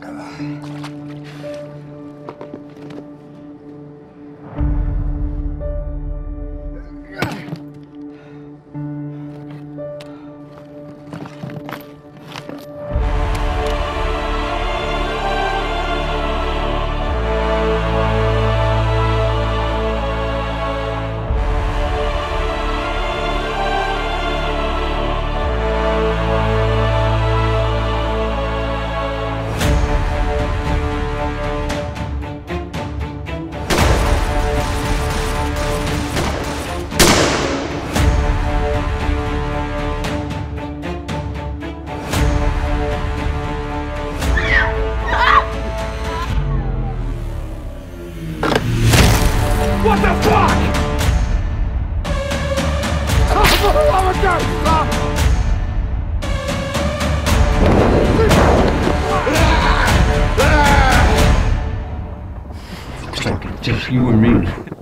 Come. Looks like it's just you and me.